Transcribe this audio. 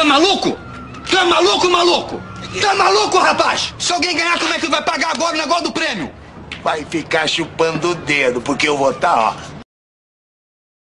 tá maluco? tá maluco, maluco? tá maluco, rapaz? Se alguém ganhar, como é que vai pagar agora o negócio do prêmio? Vai ficar chupando o dedo, porque eu vou estar, ó,